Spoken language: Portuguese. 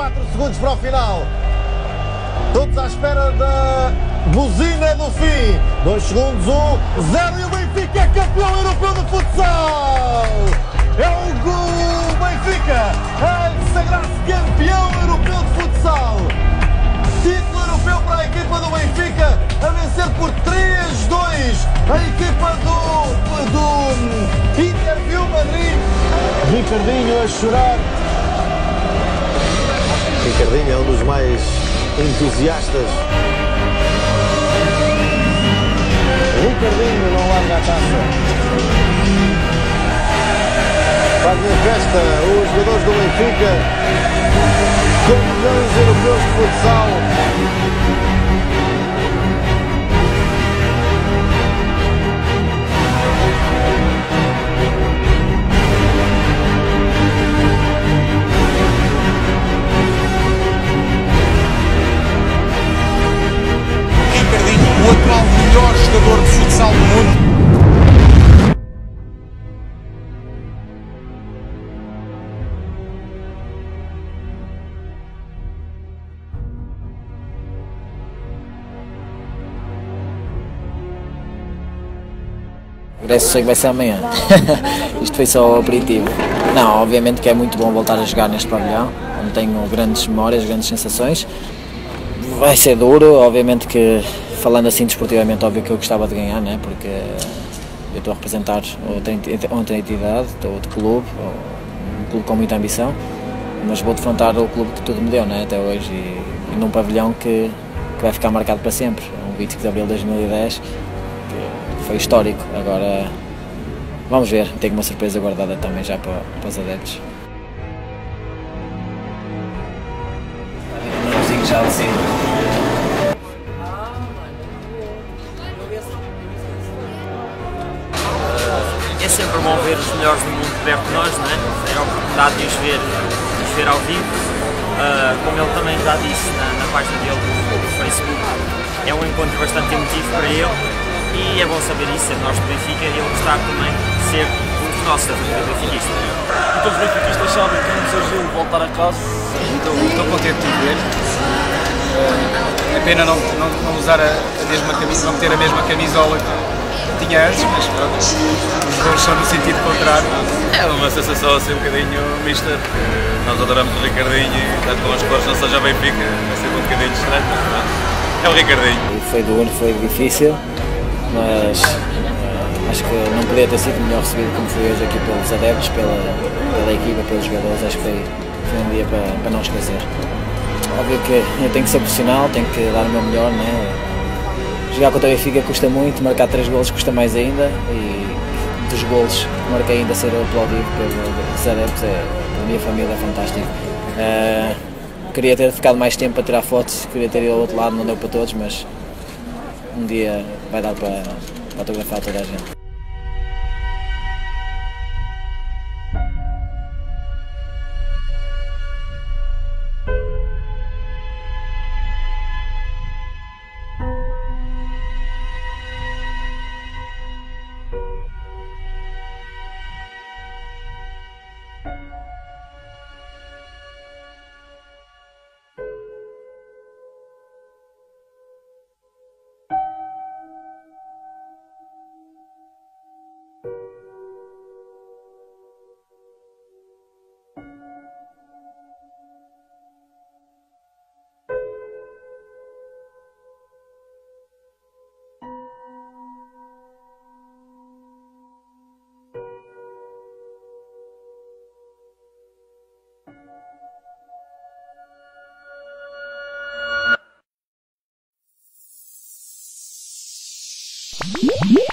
4 segundos para o final. Todos à espera da buzina do fim. 2 segundos, 1, um, 0 e o Benfica é campeão europeu de futsal. É o gol Benfica a sagrar-se campeão europeu de futsal. Título europeu para a equipa do Benfica a vencer por 3-2 a equipa do, do Interview Madrid. Ricardinho a chorar. Ricardinho é um dos mais entusiastas. Ricardinho não larga a taça. Fazem festa os jogadores do Benfica, campeões europeus de futsal. Sei que vai ser amanhã. Isto foi só o aperitivo. Não, obviamente que é muito bom voltar a jogar neste pavilhão, onde tenho grandes memórias, grandes sensações. Vai ser duro, obviamente que falando assim desportivamente, óbvio que eu gostava de ganhar, né? porque eu estou a representar outra entidade, outro clube, um clube com muita ambição, mas vou defrontar o clube que tudo me deu né? até hoje e, e num pavilhão que, que vai ficar marcado para sempre. Um 25 de abril de 2010 foi histórico. Agora vamos ver, tenho uma surpresa guardada também já para, para os adeptos. É sempre bom ver os melhores do mundo perto de nós, não é? Ter a oportunidade de os ver, de os ver ao vivo. Uh, como ele também já disse na, na página dele do, do Facebook, é um encontro bastante emotivo para ele e é saber isso, ser nós do Benfica e ele gostar também de ser um dos nossos, da família benfiquista. E todos os benfiquistas sabem que é um desafio voltar a casa. Estou, estou contente de ver. Uh, é pena não, não, não usar a, a, mesma camisa, não ter a mesma camisola que tinha antes, mas pronto, os dois são no sentido contrário. É uma sensação assim um bocadinho mista, porque nós adoramos o Ricardinho e tanto com as cores não seja Benfica, é sempre um bocadinho estranho, mas pronto, é o Ricardinho. Foi duro, foi difícil mas uh, acho que não podia ter sido melhor recebido como foi hoje aqui pelos adeptos, pela, pela equipa, pelos jogadores, acho que foi, foi um dia para, para não esquecer. Óbvio que eu tenho que ser profissional, tenho que dar o meu melhor, né? Jogar contra o Benfica custa muito, marcar três golos custa mais ainda e dos golos que marquei ainda ser aplaudido pelos adeptos, é, a minha família é fantástica. Uh, queria ter ficado mais tempo para tirar fotos, queria ter ido ao outro lado, não deu para todos, mas um dia vai dar para fotografar toda a gente. Yeah.